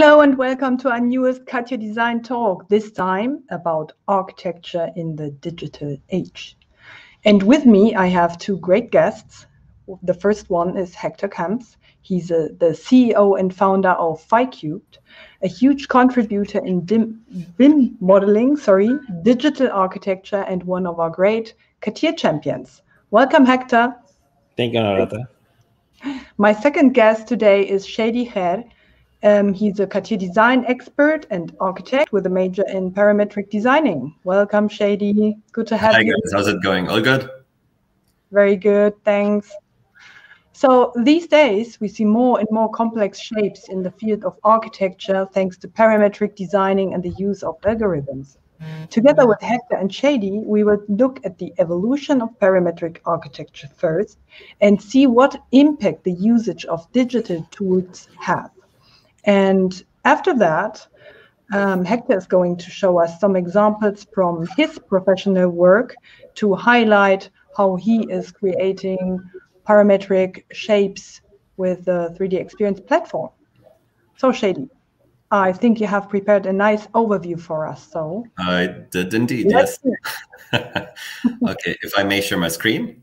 Hello and welcome to our newest CATIA Design Talk, this time about architecture in the digital age. And with me, I have two great guests. The first one is Hector Camps. He's a, the CEO and founder of PHI Cubed, a huge contributor in DIM, BIM modeling, sorry, digital architecture, and one of our great CATIA champions. Welcome, Hector. Thank you, Narata. My second guest today is Shadi Khair. Um, he's a CATIA design expert and architect with a major in parametric designing. Welcome, Shadi. Good to have Hi, you. guys. How's it going? All good? Very good, thanks. So these days, we see more and more complex shapes in the field of architecture thanks to parametric designing and the use of algorithms. Together with Hector and Shadi, we will look at the evolution of parametric architecture first and see what impact the usage of digital tools have. And after that, um, Hector is going to show us some examples from his professional work to highlight how he is creating parametric shapes with the 3D Experience platform. So Shadi, I think you have prepared a nice overview for us. So I did indeed, yes. okay, if I may share my screen.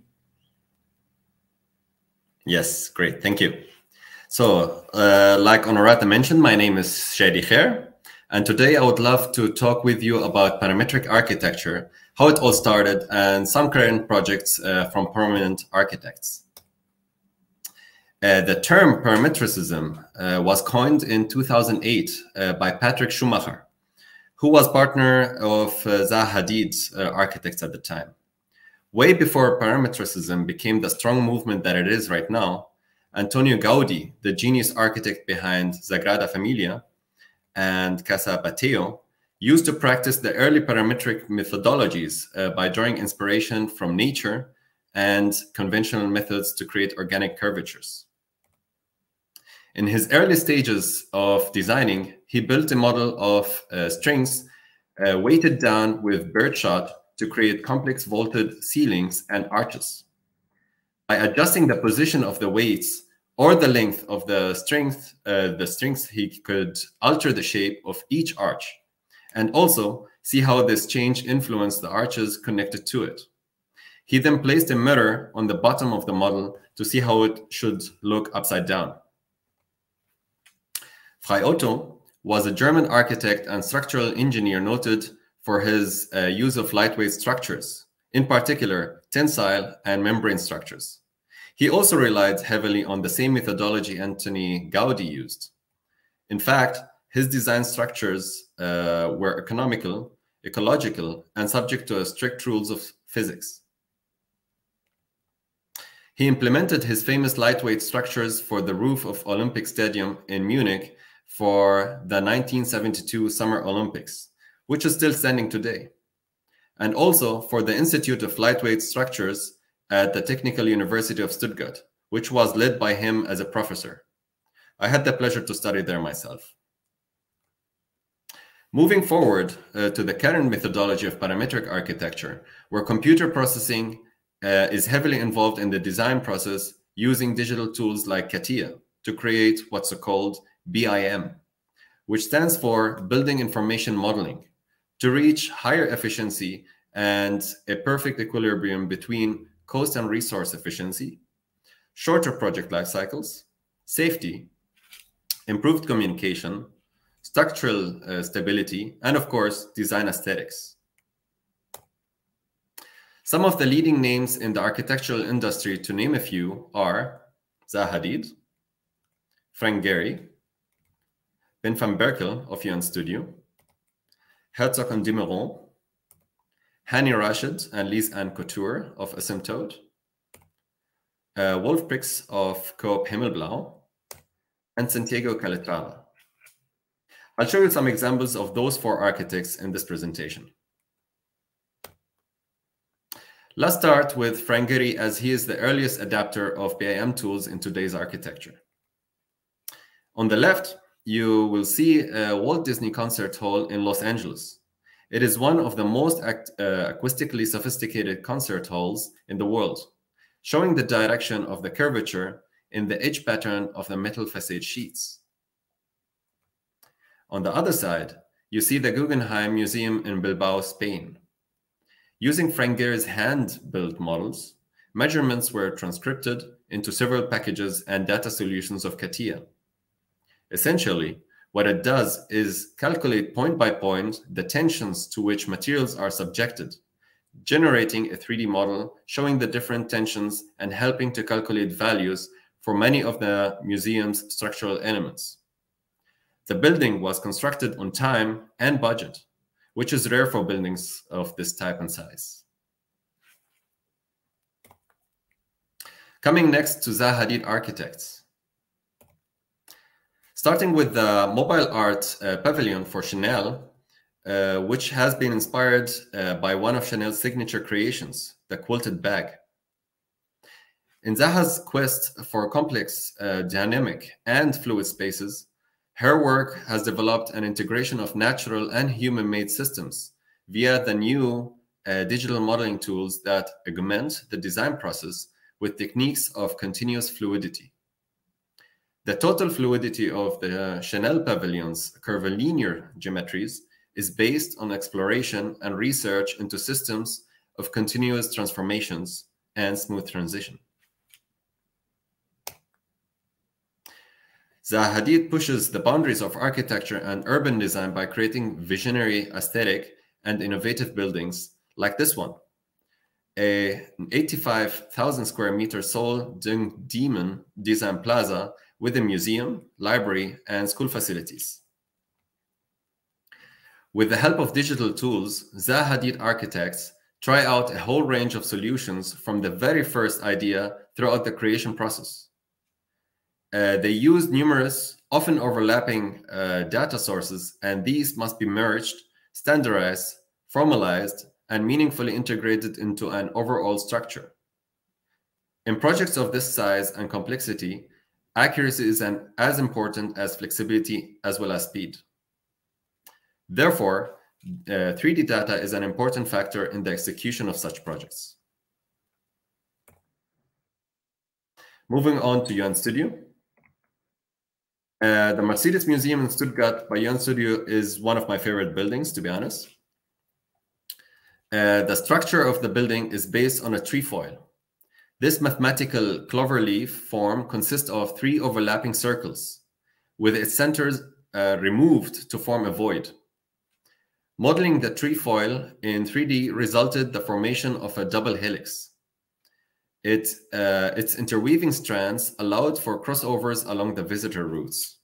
Yes, great, thank you. So, uh, like Honorata mentioned, my name is Shadi Khair, and today I would love to talk with you about parametric architecture, how it all started, and some current projects uh, from prominent architects. Uh, the term parametricism uh, was coined in 2008 uh, by Patrick Schumacher, who was partner of uh, Zaha Hadid's architects at the time. Way before parametricism became the strong movement that it is right now, Antonio Gaudi, the genius architect behind Sagrada Familia and Casa Batlló, used to practice the early parametric methodologies uh, by drawing inspiration from nature and conventional methods to create organic curvatures. In his early stages of designing, he built a model of uh, strings uh, weighted down with birdshot to create complex vaulted ceilings and arches. By adjusting the position of the weights or the length of the strength, uh, the strings, he could alter the shape of each arch and also see how this change influenced the arches connected to it. He then placed a mirror on the bottom of the model to see how it should look upside down. Frei Otto was a German architect and structural engineer noted for his uh, use of lightweight structures, in particular tensile and membrane structures. He also relied heavily on the same methodology Anthony Gaudi used. In fact, his design structures uh, were economical, ecological, and subject to strict rules of physics. He implemented his famous lightweight structures for the roof of Olympic Stadium in Munich for the 1972 Summer Olympics, which is still standing today, and also for the Institute of Lightweight Structures at the Technical University of Stuttgart, which was led by him as a professor. I had the pleasure to study there myself. Moving forward uh, to the current methodology of parametric architecture, where computer processing uh, is heavily involved in the design process using digital tools like CATIA to create what's called BIM, which stands for Building Information Modeling, to reach higher efficiency and a perfect equilibrium between cost and resource efficiency, shorter project life cycles, safety, improved communication, structural uh, stability, and of course, design aesthetics. Some of the leading names in the architectural industry, to name a few, are Zaha Hadid, Frank Gehry, Ben van Berkel of UN Studio, Herzog and de Meuron, Hani Rashid and Lise Anne Couture of Asymptote, uh, Wolf Prix of Coop Himmelblau, and Santiago Calatrava. I'll show you some examples of those four architects in this presentation. Let's start with Frank Gehry as he is the earliest adapter of BIM tools in today's architecture. On the left, you will see a Walt Disney Concert Hall in Los Angeles, it is one of the most act, uh, acoustically sophisticated concert halls in the world, showing the direction of the curvature in the edge pattern of the metal facade sheets. On the other side, you see the Guggenheim Museum in Bilbao, Spain. Using Frank Gehry's hand-built models, measurements were transcripted into several packages and data solutions of CATIA. Essentially, what it does is calculate point by point the tensions to which materials are subjected, generating a 3D model showing the different tensions and helping to calculate values for many of the museum's structural elements. The building was constructed on time and budget, which is rare for buildings of this type and size. Coming next to Zaha Hadid Architects. Starting with the mobile art uh, pavilion for Chanel, uh, which has been inspired uh, by one of Chanel's signature creations, the quilted bag. In Zaha's quest for complex, uh, dynamic, and fluid spaces, her work has developed an integration of natural and human-made systems via the new uh, digital modeling tools that augment the design process with techniques of continuous fluidity. The total fluidity of the Chanel pavilion's curvilinear geometries is based on exploration and research into systems of continuous transformations and smooth transition. Zaha Hadid pushes the boundaries of architecture and urban design by creating visionary, aesthetic, and innovative buildings like this one, a 85,000 square meter Seoul Dongdaemun Design Plaza with a museum, library, and school facilities. With the help of digital tools, Zaha Hadid architects try out a whole range of solutions from the very first idea throughout the creation process. Uh, they use numerous, often overlapping uh, data sources, and these must be merged, standardized, formalized, and meaningfully integrated into an overall structure. In projects of this size and complexity, accuracy is an, as important as flexibility as well as speed. Therefore, uh, 3D data is an important factor in the execution of such projects. Moving on to UN Studio. Uh, the Mercedes Museum in Stuttgart by UN Studio is one of my favorite buildings, to be honest. Uh, the structure of the building is based on a trefoil. This mathematical cloverleaf form consists of three overlapping circles, with its centers uh, removed to form a void. Modeling the trefoil in 3D resulted the formation of a double helix. It, uh, its interweaving strands allowed for crossovers along the visitor routes.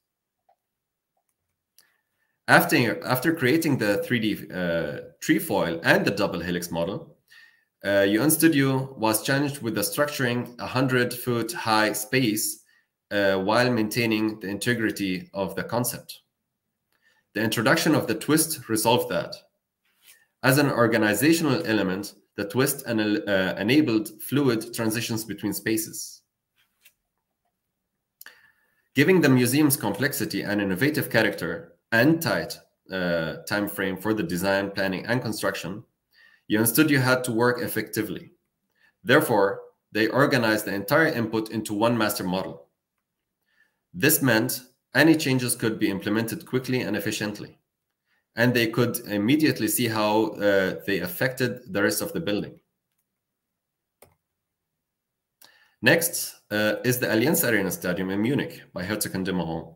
After, after creating the 3D uh, trefoil and the double helix model, uh, UN Studio was challenged with the structuring a 100 foot high space uh, while maintaining the integrity of the concept. The introduction of the twist resolved that. As an organizational element, the twist en uh, enabled fluid transitions between spaces. Giving the museum's complexity and innovative character and tight uh, time frame for the design, planning, and construction, UN Studio had to work effectively. Therefore, they organized the entire input into one master model. This meant any changes could be implemented quickly and efficiently and they could immediately see how uh, they affected the rest of the building. Next uh, is the Allianz Arena Stadium in Munich by Herzog and de Meuron.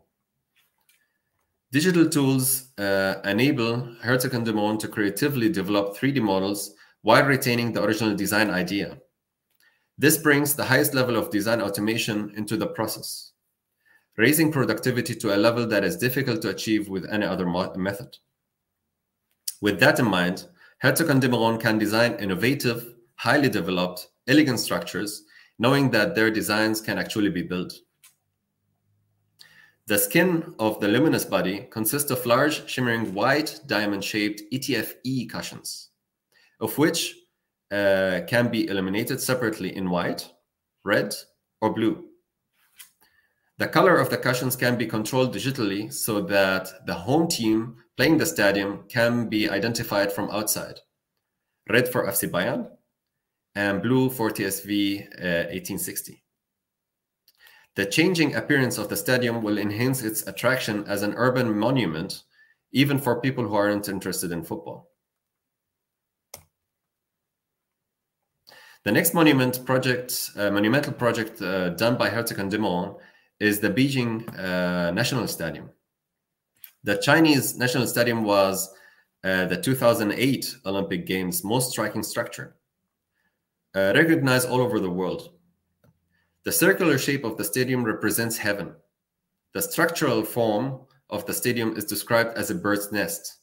Digital tools uh, enable Herzog and Meuron to creatively develop 3D models while retaining the original design idea. This brings the highest level of design automation into the process, raising productivity to a level that is difficult to achieve with any other method. With that in mind, Herzog and de Meuron can design innovative, highly developed, elegant structures, knowing that their designs can actually be built. The skin of the luminous body consists of large, shimmering white, diamond-shaped ETFE cushions, of which uh, can be illuminated separately in white, red, or blue. The color of the cushions can be controlled digitally so that the home team playing the stadium can be identified from outside. Red for FC Bayern and blue for TSV uh, 1860. The changing appearance of the stadium will enhance its attraction as an urban monument even for people who aren't interested in football. The next monument project, uh, monumental project uh, done by Herzog and de Meuron is the Beijing uh, National Stadium. The Chinese National Stadium was uh, the 2008 Olympic Games most striking structure, uh, recognized all over the world. The circular shape of the stadium represents heaven. The structural form of the stadium is described as a bird's nest,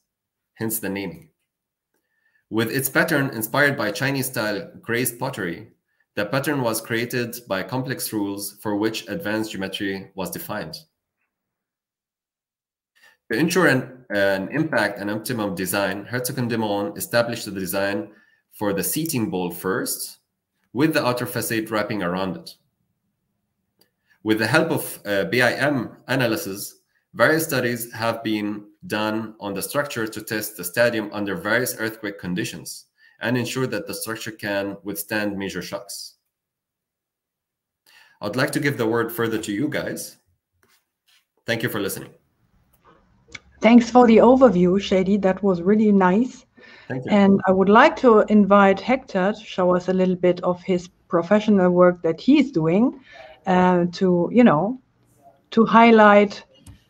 hence the naming. With its pattern inspired by Chinese style glazed pottery, the pattern was created by complex rules for which advanced geometry was defined. To ensure an, an impact and optimum design, Herzog and de Meuron established the design for the seating bowl first, with the outer facade wrapping around it. With the help of uh, BIM analysis, various studies have been done on the structure to test the stadium under various earthquake conditions and ensure that the structure can withstand major shocks. I'd like to give the word further to you guys. Thank you for listening. Thanks for the overview, Shadi. That was really nice. Thank you. And I would like to invite Hector to show us a little bit of his professional work that he's doing uh, to, you know, to highlight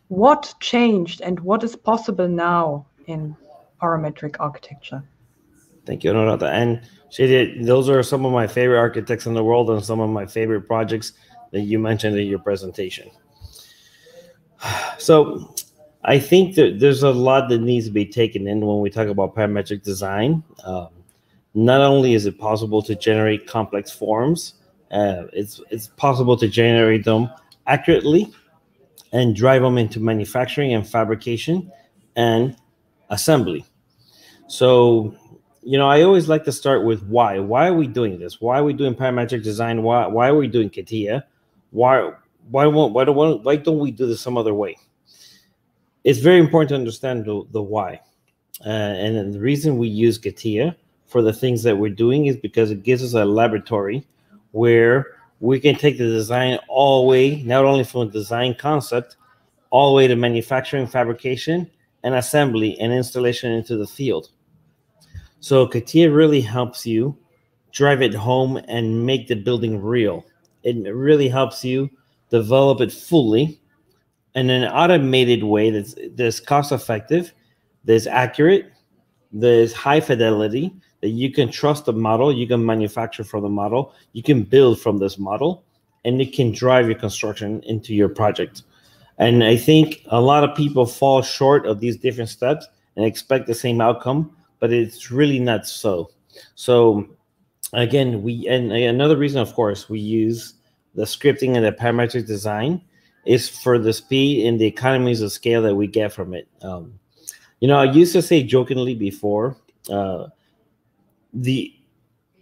what changed and what is possible now in parametric architecture. Thank you, Honorata. And Shadi, those are some of my favorite architects in the world and some of my favorite projects that you mentioned in your presentation. So I think that there's a lot that needs to be taken in when we talk about parametric design. Um, not only is it possible to generate complex forms, uh, it's, it's possible to generate them accurately and drive them into manufacturing and fabrication and assembly. So, you know, I always like to start with why. Why are we doing this? Why are we doing parametric design? Why why are we doing CATIA? Why why won't why don't why don't we do this some other way? It's very important to understand the, the why. Uh, and the reason we use CATIA for the things that we're doing is because it gives us a laboratory where we can take the design all the way, not only from design concept, all the way to manufacturing, fabrication, and assembly and installation into the field. So CATIA really helps you drive it home and make the building real. It really helps you develop it fully in an automated way that's, that's cost effective, that's accurate, that's high fidelity, that you can trust the model, you can manufacture from the model, you can build from this model, and it can drive your construction into your project. And I think a lot of people fall short of these different steps and expect the same outcome, but it's really not so. So again, we and another reason, of course, we use the scripting and the parametric design is for the speed and the economies of scale that we get from it. Um, you know, I used to say jokingly before, uh, the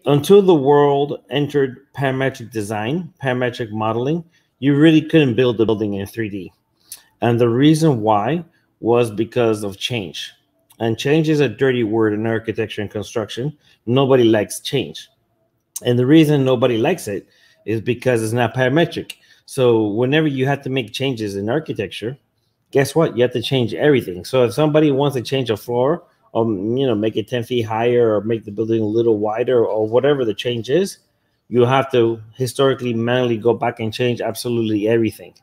until the world entered parametric design, parametric modeling, you really couldn't build a building in 3D. And the reason why was because of change. And change is a dirty word in architecture and construction. Nobody likes change. And the reason nobody likes it is because it's not parametric. So whenever you have to make changes in architecture, guess what? You have to change everything. So if somebody wants to change a floor, um, you know, make it 10 feet higher or make the building a little wider or whatever the change is, you have to historically manually go back and change absolutely everything.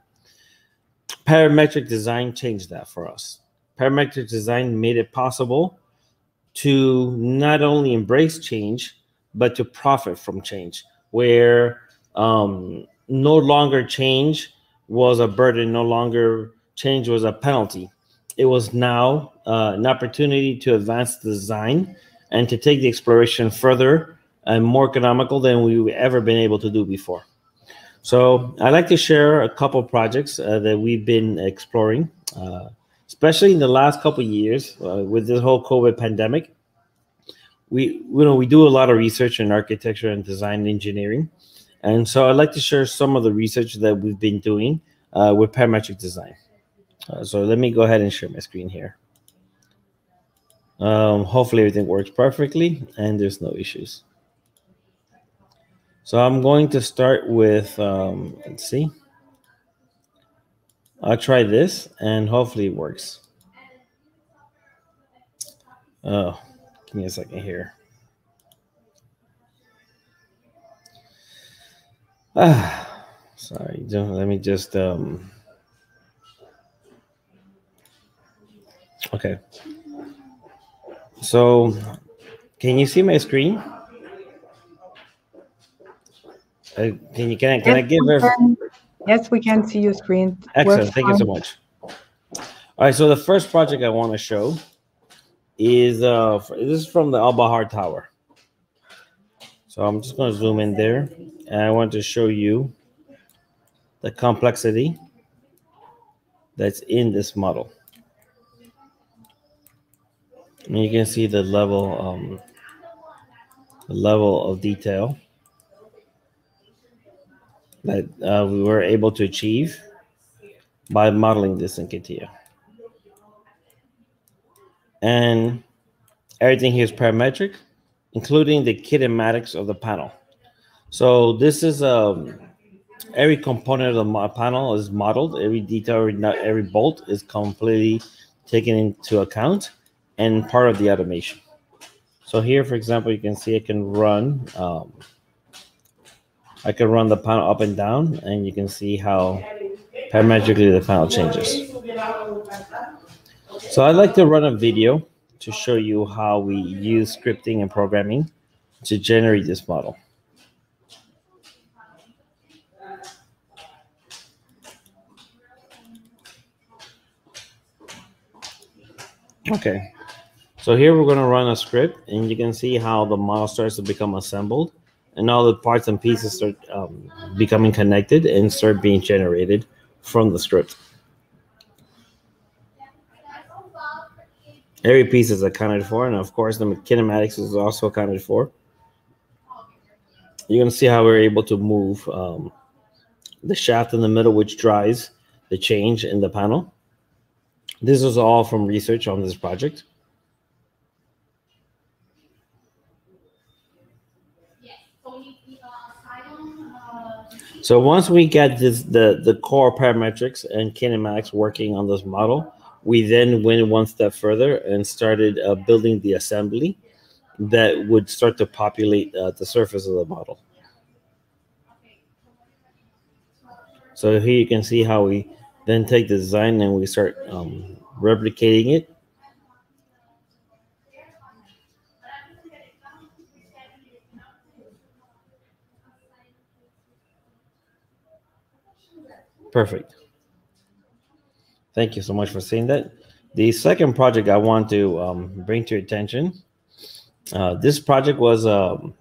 Parametric design changed that for us. Parametric design made it possible to not only embrace change, but to profit from change, where um, no longer change was a burden, no longer change was a penalty it was now uh, an opportunity to advance design and to take the exploration further and more economical than we've ever been able to do before. So I'd like to share a couple projects uh, that we've been exploring, uh, especially in the last couple years uh, with this whole COVID pandemic. We, you know, we do a lot of research in architecture and design engineering. And so I'd like to share some of the research that we've been doing uh, with parametric design. Uh, so let me go ahead and share my screen here. Um, hopefully everything works perfectly and there's no issues. So I'm going to start with, um, let's see. I'll try this and hopefully it works. Oh, give me a second here. Ah, sorry. Don't, let me just um. Okay. So, can you see my screen? Uh, can you can I can I Yes, give we her? can- Yes, we can see your screen. Excellent. Works Thank you so much. All right. So the first project I want to show is uh this is from the Al Bahar Tower. So I'm just going to zoom in there, and I want to show you the complexity that's in this model. And you can see the level um, the level of detail that uh, we were able to achieve by modeling this in CATIA. And everything here is parametric, including the kinematics of the panel. So this is um, every component of the panel is modeled. Every detail, every every bolt is completely taken into account and part of the automation. So here, for example, you can see I can run. Um, I can run the panel up and down, and you can see how parametrically the panel changes. So I'd like to run a video to show you how we use scripting and programming to generate this model. Okay, so here we're going to run a script, and you can see how the model starts to become assembled, and all the parts and pieces start um, becoming connected and start being generated from the script. Every piece is accounted for, and of course, the kinematics is also accounted for. You're going to see how we're able to move um, the shaft in the middle, which drives the change in the panel. This is all from research on this project. So once we get this, the the core parametrics and kinematics working on this model, we then went one step further and started uh, building the assembly that would start to populate uh, the surface of the model. So here you can see how we then take the design and we start um, replicating it. Perfect. Thank you so much for saying that. The second project I want to um, bring to your attention. Uh, this project was um,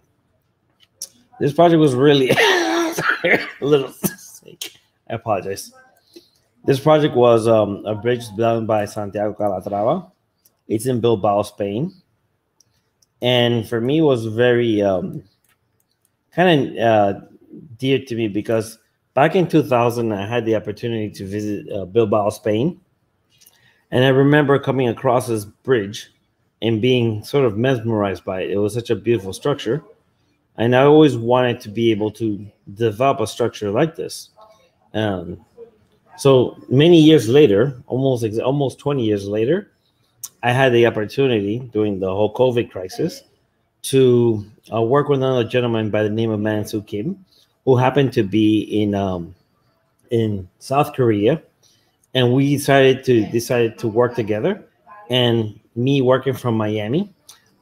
this project was really a little sick. I apologize. This project was um, a bridge done by Santiago Calatrava. It's in Bilbao, Spain, and for me was very um, kind of uh, dear to me because back in 2000 I had the opportunity to visit uh, Bilbao, Spain, and I remember coming across this bridge and being sort of mesmerized by it. It was such a beautiful structure, and I always wanted to be able to develop a structure like this. Um, so many years later, almost almost 20 years later, I had the opportunity during the whole COVID crisis to uh, work with another gentleman by the name of Mansu Kim, who happened to be in um, in South Korea, and we decided to decided to work together. And me working from Miami,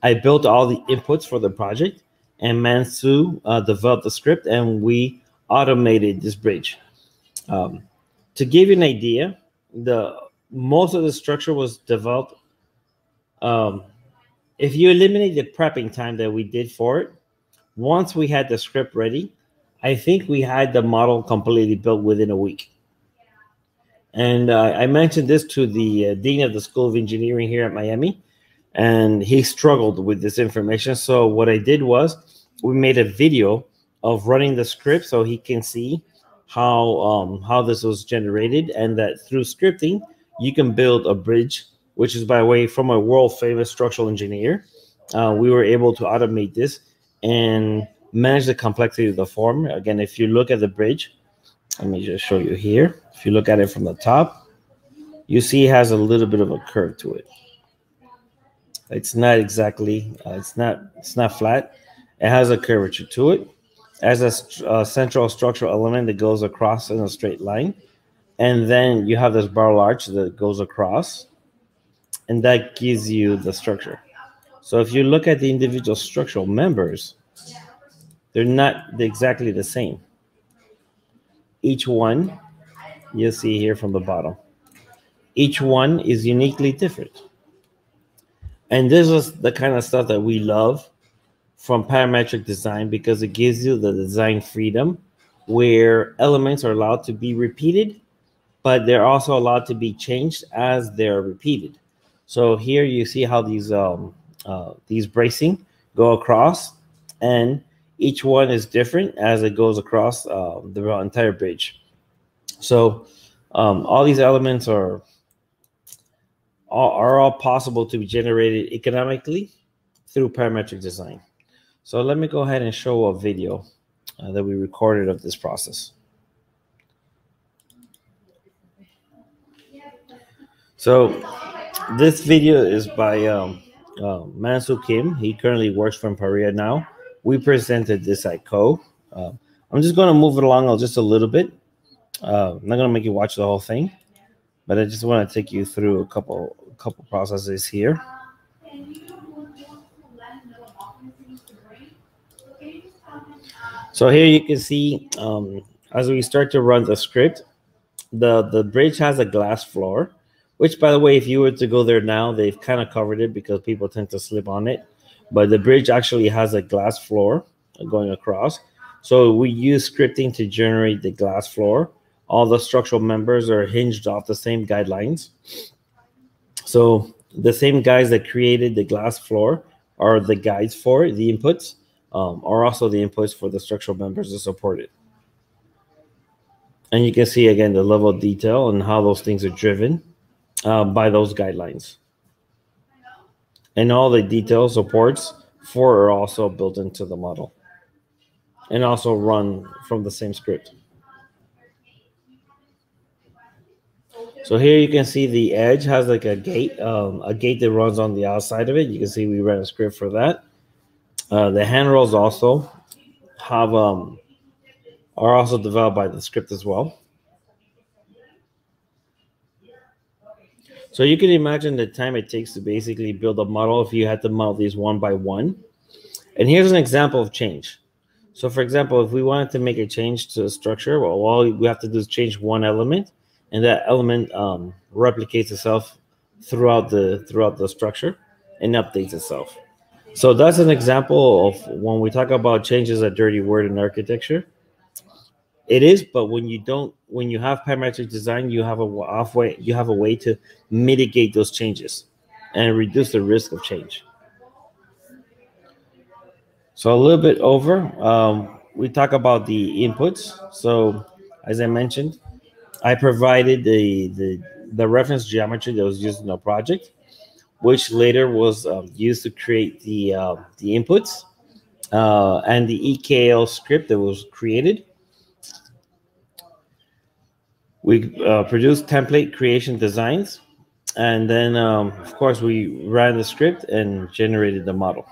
I built all the inputs for the project, and Mansu uh, developed the script, and we automated this bridge. Um, to give you an idea, the most of the structure was developed. Um, if you eliminate the prepping time that we did for it, once we had the script ready, I think we had the model completely built within a week. And uh, I mentioned this to the uh, dean of the School of Engineering here at Miami, and he struggled with this information. So what I did was we made a video of running the script so he can see how um, how this was generated, and that through scripting you can build a bridge, which is by the way from a world famous structural engineer. Uh, we were able to automate this and manage the complexity of the form. Again, if you look at the bridge, let me just show you here. If you look at it from the top, you see it has a little bit of a curve to it. It's not exactly. Uh, it's not. It's not flat. It has a curvature to it. As a uh, central structural element that goes across in a straight line, and then you have this barrel arch that goes across, and that gives you the structure. So if you look at the individual structural members, they're not exactly the same. Each one, you'll see here from the bottom, each one is uniquely different. And this is the kind of stuff that we love from parametric design because it gives you the design freedom where elements are allowed to be repeated, but they're also allowed to be changed as they're repeated. So here you see how these um, uh, these bracing go across, and each one is different as it goes across uh, the entire bridge. So um, all these elements are all, are all possible to be generated economically through parametric design. So let me go ahead and show a video uh, that we recorded of this process. So this video is by um, uh, Mansu Kim. He currently works from Paria now. We presented this at Co. Uh, I'm just going to move it along just a little bit. Uh, I'm not going to make you watch the whole thing, but I just want to take you through a couple couple processes here. So here you can see um, as we start to run the script, the, the bridge has a glass floor, which by the way, if you were to go there now, they've kind of covered it because people tend to slip on it. But the bridge actually has a glass floor going across. So we use scripting to generate the glass floor. All the structural members are hinged off the same guidelines. So the same guys that created the glass floor are the guides for the inputs, um, are also the inputs for the structural members to support it. And you can see again the level of detail and how those things are driven uh, by those guidelines. And all the detail supports for are also built into the model and also run from the same script. So here you can see the edge has like a gate, um, a gate that runs on the outside of it. You can see we ran a script for that. Uh, the handrails also have um, are also developed by the script as well. So you can imagine the time it takes to basically build a model if you had to model these one by one. And here's an example of change. So for example, if we wanted to make a change to a structure, well, all we have to do is change one element and that element um, replicates itself throughout the throughout the structure and updates itself. So that's an example of when we talk about change changes a dirty word in architecture. It is, but when you don't, when you have parametric design, you have a off way, you have a way to mitigate those changes and reduce the risk of change. So a little bit over, um, we talk about the inputs. So as I mentioned, I provided the, the, the reference geometry that was used in the project, which later was um, used to create the, uh, the inputs uh, and the EKL script that was created. We uh, produced template creation designs, and then, um, of course, we ran the script and generated the model.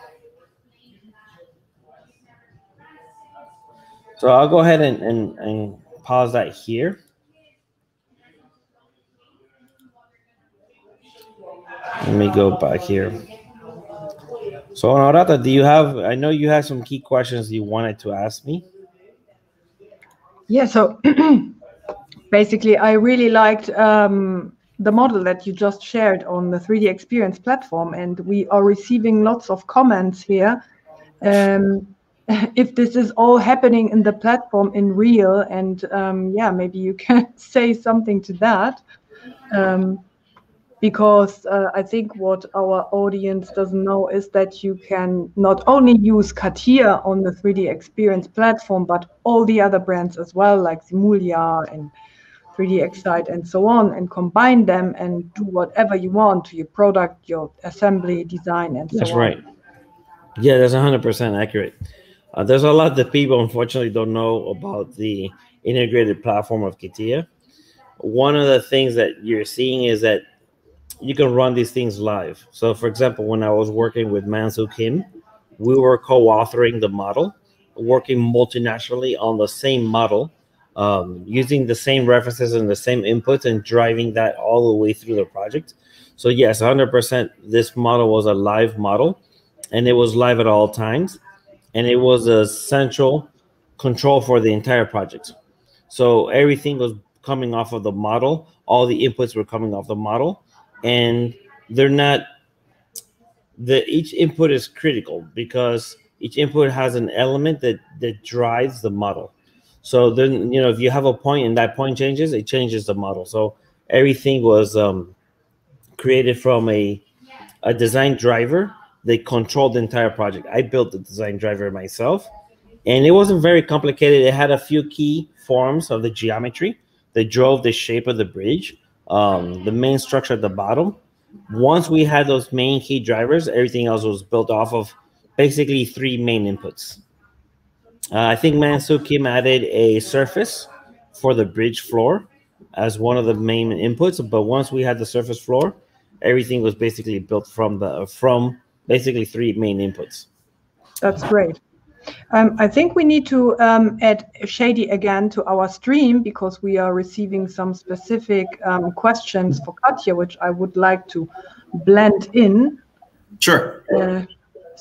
So I'll go ahead and, and, and pause that here. Let me go back here. So, Honorata, do you have? I know you have some key questions you wanted to ask me. Yeah. So, basically, I really liked um, the model that you just shared on the 3D Experience platform, and we are receiving lots of comments here. Um, if this is all happening in the platform in real, and um, yeah, maybe you can say something to that. Um, because uh, I think what our audience doesn't know is that you can not only use CATIA on the 3D Experience platform, but all the other brands as well, like Simulia and 3D Excite and so on, and combine them and do whatever you want to your product, your assembly, design, and that's so right. Yeah, that's 100% accurate. Uh, there's a lot that people unfortunately don't know about the integrated platform of CATIA. One of the things that you're seeing is that you can run these things live. So, for example, when I was working with Mansu Kim, we were co-authoring the model, working multinationally on the same model, um, using the same references and the same inputs, and driving that all the way through the project. So, yes, 100%. This model was a live model, and it was live at all times, and it was a central control for the entire project. So everything was coming off of the model. All the inputs were coming off the model, and they're not. The each input is critical because each input has an element that that drives the model. So then you know if you have a point and that point changes, it changes the model. So everything was um, created from a a design driver. They controlled the entire project. I built the design driver myself, and it wasn't very complicated. It had a few key forms of the geometry that drove the shape of the bridge, um, the main structure at the bottom. Once we had those main key drivers, everything else was built off of basically three main inputs. Uh, I think Mansu Kim added a surface for the bridge floor as one of the main inputs, but once we had the surface floor, everything was basically built from the from basically three main inputs. That's great. Um, I think we need to um, add Shadi again to our stream because we are receiving some specific um, questions for CATIA, which I would like to blend in. Sure. Uh,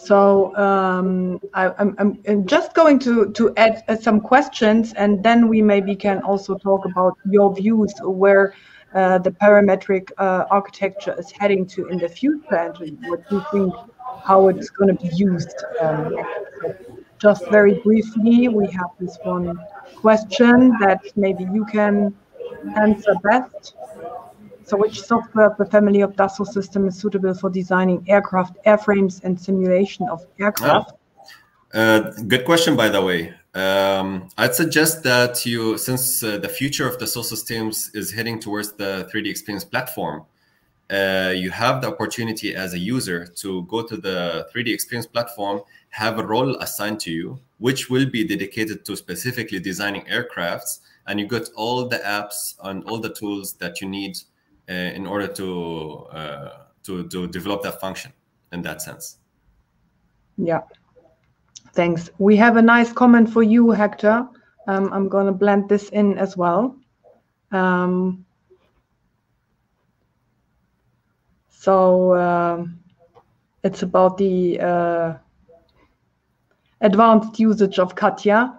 so um, I, am just going to, to add uh, some questions and then we maybe can also talk about your views where uh, the parametric uh, architecture is heading to in the future and what you think how it's going to be used. Um, just very briefly, we have this one question that maybe you can answer best. So which software of the family of Dassault system is suitable for designing aircraft airframes and simulation of aircraft? Uh, good question, by the way. Um, I'd suggest that you, since uh, the future of the Dassault systems is heading towards the 3D experience platform, uh, you have the opportunity as a user to go to the 3D experience platform, have a role assigned to you, which will be dedicated to specifically designing aircrafts, and you get all the apps and all the tools that you need uh, in order to, uh, to to develop that function in that sense. Yeah, thanks. We have a nice comment for you, Hector. Um, I'm going to blend this in as well. Um, So um, it's about the uh, advanced usage of CATIA.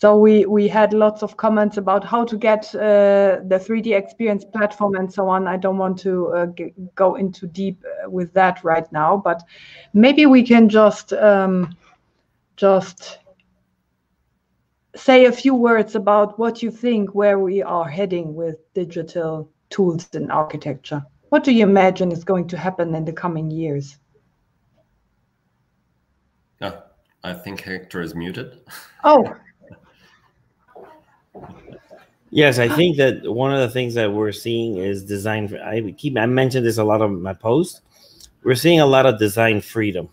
So we, we had lots of comments about how to get uh, the 3D experience platform and so on. I don't want to uh, go into deep uh, with that right now, but maybe we can just um, just say a few words about what you think where we are heading with digital tools in architecture. What do you imagine is going to happen in the coming years? Yeah, I think Hector is muted. Oh. Yes, I think that one of the things that we're seeing is design. I keep I mentioned this a lot of my posts. We're seeing a lot of design freedom,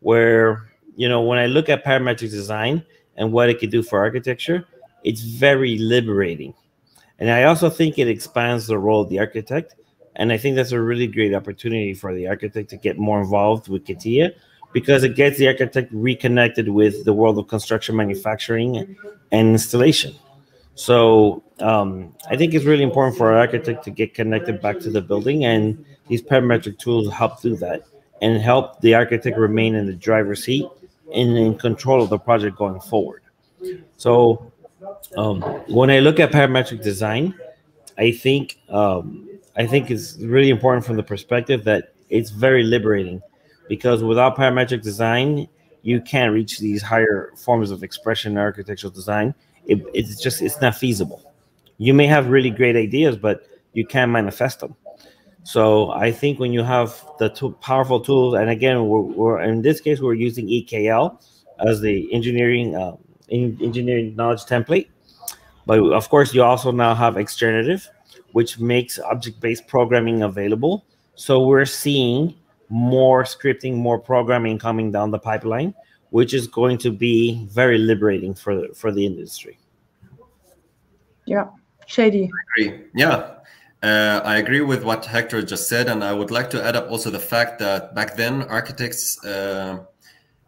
where you know when I look at parametric design and what it could do for architecture, it's very liberating and I also think it expands the role of the architect. And I think that's a really great opportunity for the architect to get more involved with CATIA because it gets the architect reconnected with the world of construction, manufacturing, and installation. So um, I think it's really important for our architect to get connected back to the building, and these parametric tools help do that and help the architect remain in the driver's seat and in control of the project going forward. So um, when I look at parametric design, I think um, I think it's really important from the perspective that it's very liberating because without parametric design, you can't reach these higher forms of expression in architectural design. It, it's just it's not feasible. You may have really great ideas, but you can't manifest them. So I think when you have the two powerful tools, and again, we're, we're in this case we're using EKL as the engineering uh, in engineering knowledge template. But of course, you also now have Xgenerative, which makes object-based programming available. So we're seeing more scripting, more programming coming down the pipeline, which is going to be very liberating for the, for the industry. Yeah, Shadi. I agree. Yeah. Uh, I agree with what Hector just said, and I would like to add up also the fact that back then architects uh,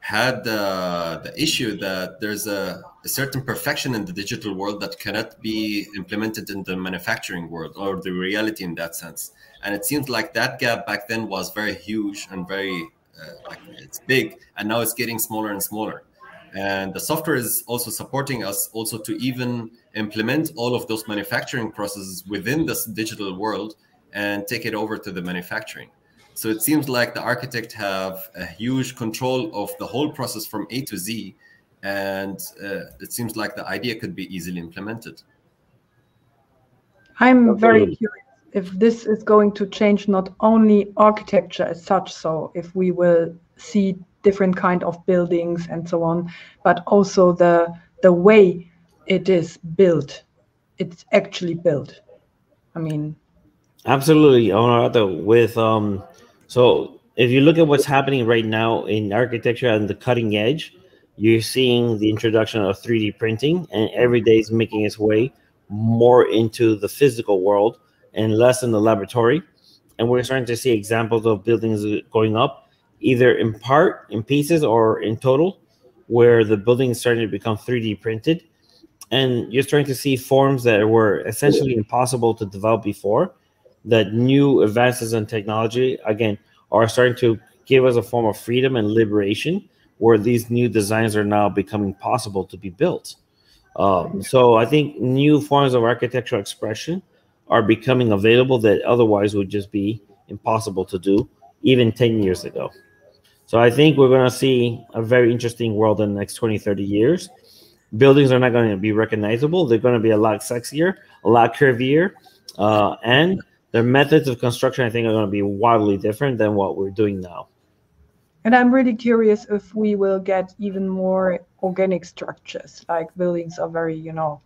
had uh, the issue that there's a, a, certain perfection in the digital world that cannot be implemented in the manufacturing world or the reality in that sense. And it seems like that gap back then was very huge and very like it's big, and now it's getting smaller and smaller. And the software is also supporting us also to even implement all of those manufacturing processes within this digital world and take it over to the manufacturing. So it seems like the architect have a huge control of the whole process from A to Z, and uh, it seems like the idea could be easily implemented. I'm very curious if this is going to change not only architecture as such, so if we will see different kind of buildings and so on, but also the the way it is built. It's actually built. I mean, absolutely, Honorata. With um, so if you look at what's happening right now in architecture and the cutting edge, you're seeing the introduction of 3D printing, and every day is making its way more into the physical world and less in the laboratory. And we're starting to see examples of buildings going up, either in part, in pieces, or in total, where the building is starting to become 3D printed and you're starting to see forms that were essentially impossible to develop before that new advances in technology again are starting to give us a form of freedom and liberation where these new designs are now becoming possible to be built um, so i think new forms of architectural expression are becoming available that otherwise would just be impossible to do even 10 years ago so i think we're going to see a very interesting world in the next 20 30 years buildings are not going to be recognizable. They're going to be a lot sexier, a lot curvier, uh, and their methods of construction, I think, are going to be wildly different than what we're doing now. And I'm really curious if we will get even more organic structures, like buildings are very, you know,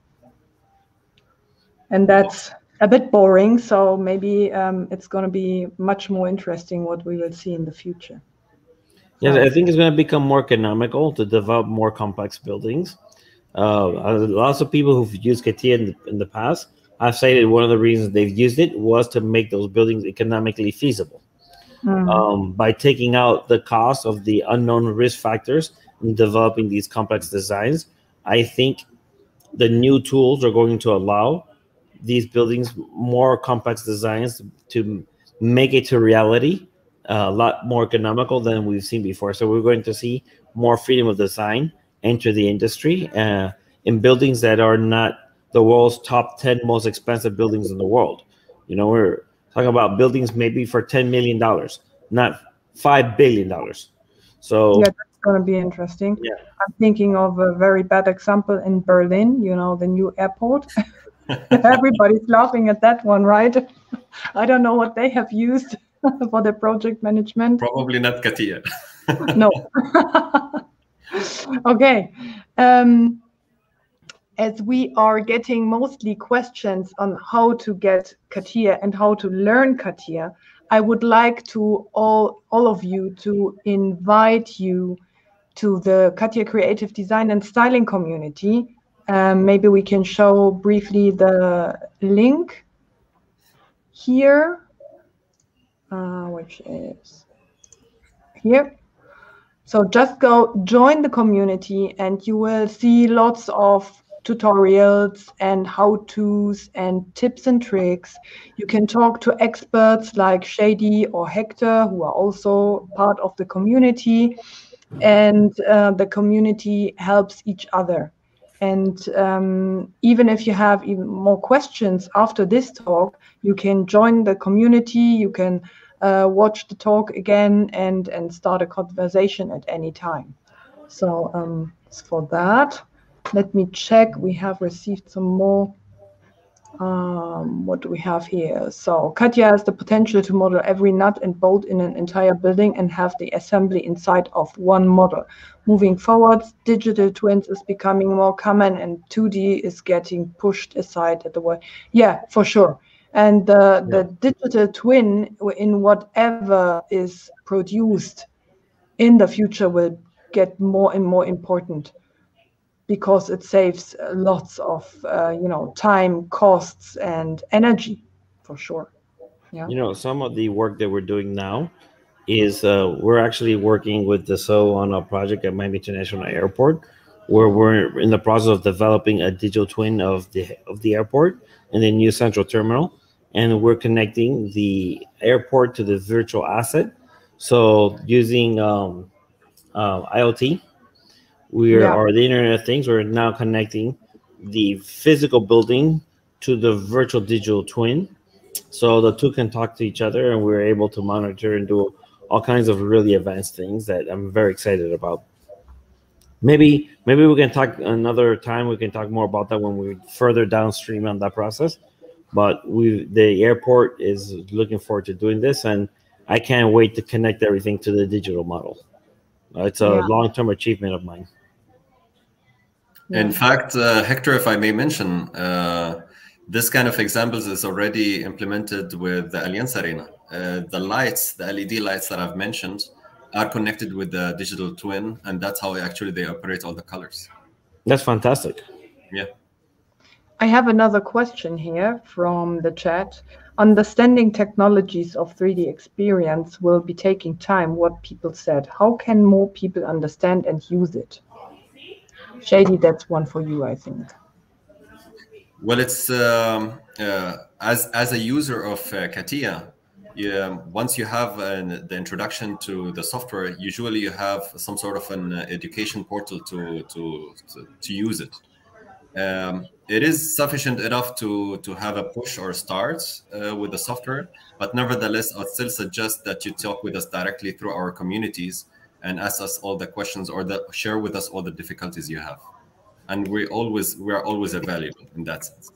and that's a bit boring. So maybe um, it's going to be much more interesting what we will see in the future. Yes, I think it's going to become more economical to develop more complex buildings. Uh, lots of people who've used CATIA in the, in the past have cited one of the reasons they've used it was to make those buildings economically feasible. Mm. Um, by taking out the cost of the unknown risk factors in developing these complex designs, I think the new tools are going to allow these buildings more complex designs to make it to reality uh, a lot more economical than we've seen before. So we're going to see more freedom of design enter the industry uh, in buildings that are not the world's top 10 most expensive buildings in the world. You know, we're talking about buildings maybe for $10 million, not $5 billion. So, yeah, that's going to be interesting. Yeah. I'm thinking of a very bad example in Berlin, you know, the new airport. Everybody's laughing at that one, right? I don't know what they have used for their project management. Probably not CATIA. no. okay. Um, as we are getting mostly questions on how to get CATIA and how to learn CATIA, I would like to all, all of you to invite you to the CATIA Creative Design and Styling community. Um, maybe we can show briefly the link here, uh, which is here. So just go join the community and you will see lots of tutorials and how-tos and tips and tricks. You can talk to experts like Shadi or Hector, who are also part of the community. And uh, the community helps each other. And um, even if you have even more questions after this talk, you can join the community. You can uh, watch the talk again and and start a conversation at any time. So um, for that, let me check. We have received some more. Um, what do we have here? So CATIA has the potential to model every nut and bolt in an entire building and have the assembly inside of one model. Moving forward, digital twins is becoming more common and 2D is getting pushed aside at the way. Yeah, for sure and the, yeah. the digital twin in whatever is produced in the future will get more and more important because it saves lots of uh, you know time costs and energy for sure. Yeah. You know, some of the work that we're doing now is uh, we're actually working with Dassault on a project at Miami International Airport, where we're in the process of developing a digital twin of the of the airport and the new central terminal, and we're connecting the airport to the virtual asset. So using um, uh, IoT, we are Yeah. or the Internet of Things. We're now connecting the physical building to the virtual digital twin, so the two can talk to each other, and we're able to monitor and do all kinds of really advanced things that I'm very excited about. Maybe maybe we can talk another time. We can talk more about that when we're further downstream on that process. But we the airport is looking forward to doing this, and I can't wait to connect everything to the digital model. Uh, It's a Yeah. long-term achievement of mine. In fact, uh, Hector, if I may mention, uh, this kind of examples is already implemented with the Allianz Arena. Uh, the lights, the LED lights that I've mentioned, are connected with the digital twin, and that's how actually they operate all the colors. That's fantastic. Yeah. I have another question here from the chat. Understanding technologies of 3DEXPERIENCE will be taking time, what people said. How can more people understand and use it? Shadi, that's one for you, I think. Well, it's um, uh, as as a user of uh, CATIA, yeah, once you have an, the introduction to the software, usually you have some sort of an uh, education portal to to to, to use it. Um, it is sufficient enough to to have a push or start uh, with the software, but nevertheless, I would still suggest that you talk with us directly through our communities and ask us all the questions or the, share with us all the difficulties you have and we always we are always available in that sense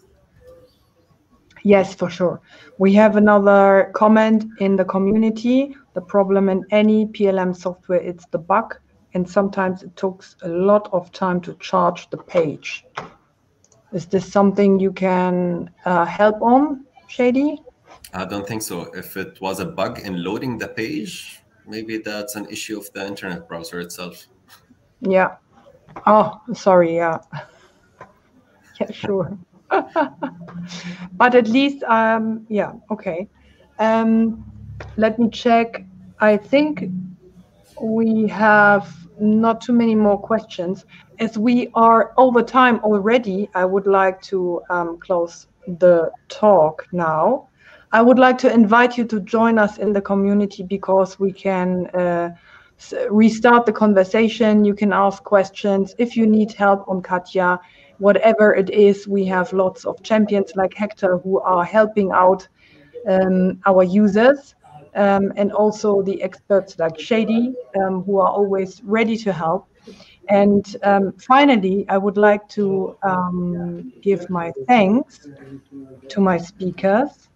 Yes, for sure. We have another comment in the community. The problem in any PLM software, it's the bug, and sometimes it takes a lot of time to charge the page. Is this something you can uh, help on, Shadi? i don't think so if it was a bug in loading the page maybe that's an issue of the internet browser itself Yeah. Oh, sorry. Yeah. Yeah, sure. but at least, um, yeah, okay. Um, let me check. I think we have not too many more questions. As we are over time already, I would like to um, close the talk now. I would like to invite you to join us in the community because we can uh, restart the conversation. You can ask questions. If you need help on CATIA, whatever it is, we have lots of champions like Hector who are helping out um, our users. Um, and also the experts like Shadi, um, who are always ready to help. And um, finally, I would like to um, give my thanks to my speakers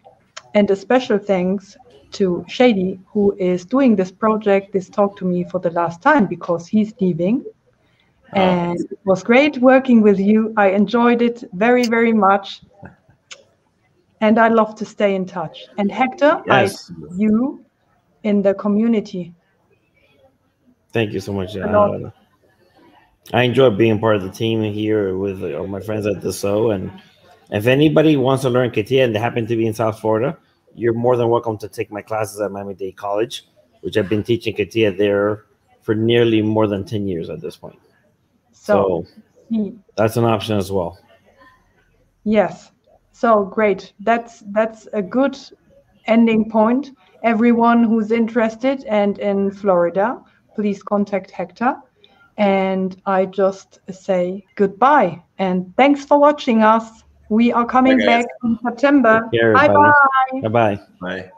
and a special thanks to Shadi, who is doing this project, this talk to me for the last time because he's leaving. And it was great working with you. I enjoyed it very, very much. And I love to stay in touch. And Hector, I Yes. see you in the community. Thank you so much. Uh, I enjoy being part of the team here with all my friends at Dassault. And if anybody wants to learn CATIA and they happen to be in South Florida, you're more than welcome to take my classes at Miami Dade College, which I've been teaching CATIA there for nearly more than 10 years at this point. So, So that's an option as well. Yes. So great. That's that's a good ending point. Everyone who's interested and in Florida, please contact Hector. And I just say goodbye and thanks for watching us. We are coming Bye, guys. back in September. Care, Bye everybody. bye. Bye bye. bye